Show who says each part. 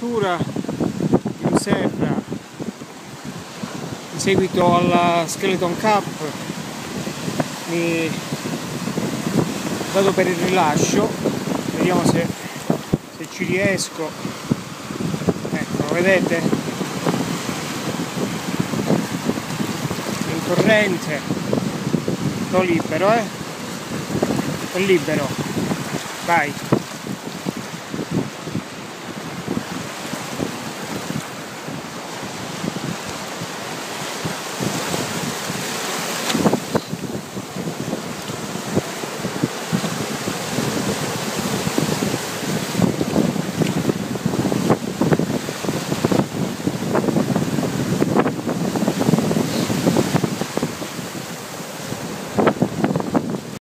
Speaker 1: rottura di un serra in seguito alla Skeleton Cup mi vado per il rilascio. Vediamo se, se ci riesco. Ecco lo vedete? In corrente. Sto libero eh? Sto libero. Vai.